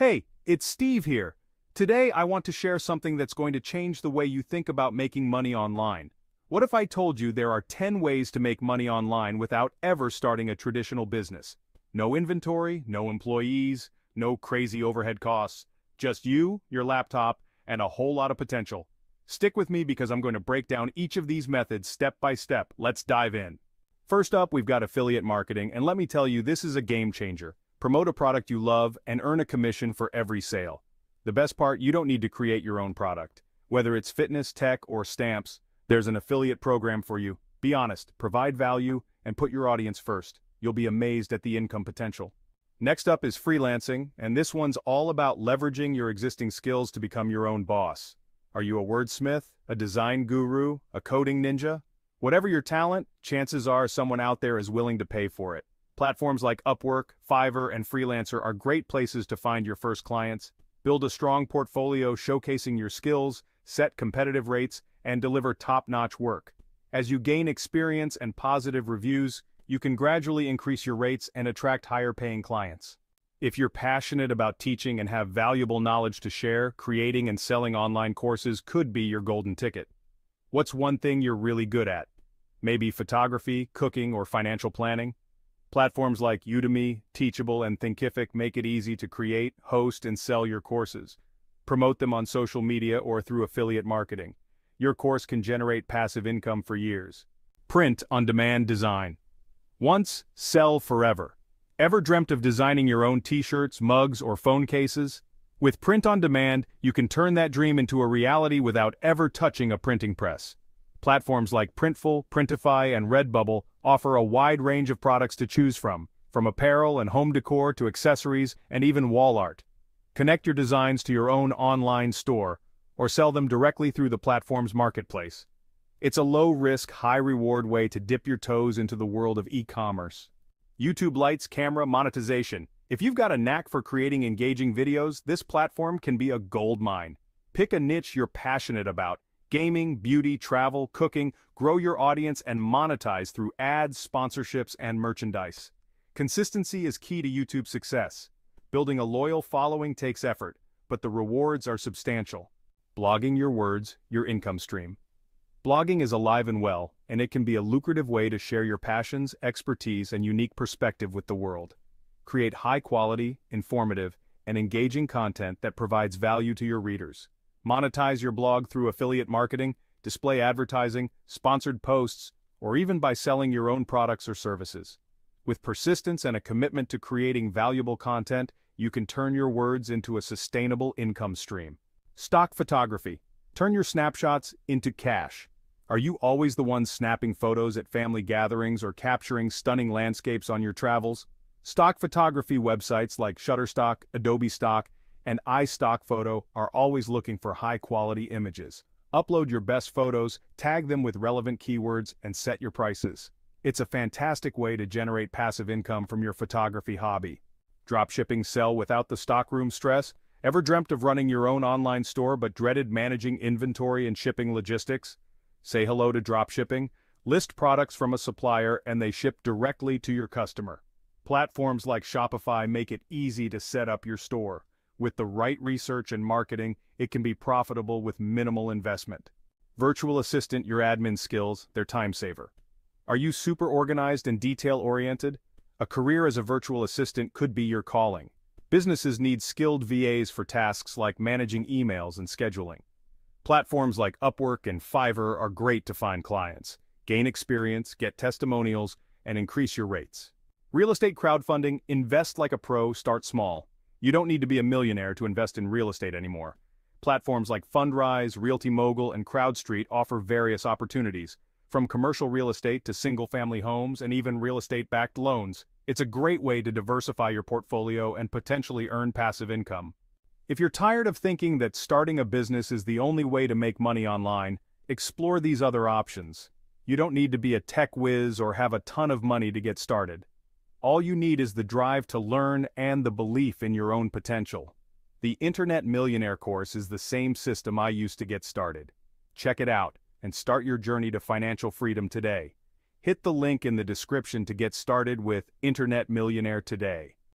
Hey, it's Steve here. Today I want to share something that's going to change the way you think about making money online. What if I told you there are 10 ways to make money online without ever starting a traditional business? No inventory, no employees, no crazy overhead costs, just you, your laptop, and a whole lot of potential. Stick with me because I'm going to break down each of these methods step by step. Let's dive in. First up, we've got affiliate marketing, and let me tell you, this is a game changer. Promote a product you love and earn a commission for every sale. The best part, you don't need to create your own product. Whether it's fitness, tech, or stamps, there's an affiliate program for you. Be honest, provide value, and put your audience first. You'll be amazed at the income potential. Next up is freelancing, and this one's all about leveraging your existing skills to become your own boss. Are you a wordsmith, a design guru, a coding ninja? Whatever your talent, chances are someone out there is willing to pay for it. Platforms like Upwork, Fiverr, and Freelancer are great places to find your first clients, build a strong portfolio showcasing your skills, set competitive rates, and deliver top-notch work. As you gain experience and positive reviews, you can gradually increase your rates and attract higher-paying clients. If you're passionate about teaching and have valuable knowledge to share, creating and selling online courses could be your golden ticket. What's one thing you're really good at? Maybe photography, cooking, or financial planning? Platforms like Udemy, Teachable, and Thinkific make it easy to create, host, and sell your courses. Promote them on social media or through affiliate marketing. Your course can generate passive income for years. Print-on-demand design. Once, sell forever. Ever dreamt of designing your own t-shirts, mugs, or phone cases? With print-on-demand, you can turn that dream into a reality without ever touching a printing press. Platforms like Printful, Printify, and Redbubble offer a wide range of products to choose from, from apparel and home decor to accessories and even wall art. Connect your designs to your own online store, or sell them directly through the platform's marketplace. It's a low-risk, high-reward way to dip your toes into the world of e-commerce. YouTube Lights Camera Monetization. If you've got a knack for creating engaging videos, this platform can be a gold mine. Pick a niche you're passionate about, gaming, beauty, travel, cooking, grow your audience and monetize through ads, sponsorships, and merchandise. Consistency is key to YouTube success. Building a loyal following takes effort, but the rewards are substantial. Blogging your words, your income stream. Blogging is alive and well, and it can be a lucrative way to share your passions, expertise, and unique perspective with the world. Create high-quality, informative, and engaging content that provides value to your readers. Monetize your blog through affiliate marketing, display advertising, sponsored posts, or even by selling your own products or services. With persistence and a commitment to creating valuable content, you can turn your words into a sustainable income stream. Stock photography. Turn your snapshots into cash. Are you always the one snapping photos at family gatherings or capturing stunning landscapes on your travels? Stock photography websites like Shutterstock, Adobe Stock, and iStockPhoto are always looking for high-quality images. Upload your best photos, tag them with relevant keywords, and set your prices. It's a fantastic way to generate passive income from your photography hobby. Dropshipping sell without the stockroom stress? Ever dreamt of running your own online store but dreaded managing inventory and shipping logistics? Say hello to dropshipping. List products from a supplier and they ship directly to your customer. Platforms like Shopify make it easy to set up your store. With the right research and marketing, it can be profitable with minimal investment. Virtual Assistant your admin skills, their time saver. Are you super organized and detail-oriented? A career as a virtual assistant could be your calling. Businesses need skilled VAs for tasks like managing emails and scheduling. Platforms like Upwork and Fiverr are great to find clients, gain experience, get testimonials, and increase your rates. Real estate crowdfunding, invest like a pro, start small. You don't need to be a millionaire to invest in real estate anymore. Platforms like Fundrise, Realty Mogul, and CrowdStreet offer various opportunities, from commercial real estate to single-family homes and even real estate-backed loans. It's a great way to diversify your portfolio and potentially earn passive income. If you're tired of thinking that starting a business is the only way to make money online, explore these other options. You don't need to be a tech whiz or have a ton of money to get started. All you need is the drive to learn and the belief in your own potential. The Internet Millionaire course is the same system I used to get started. Check it out and start your journey to financial freedom today. Hit the link in the description to get started with Internet Millionaire today.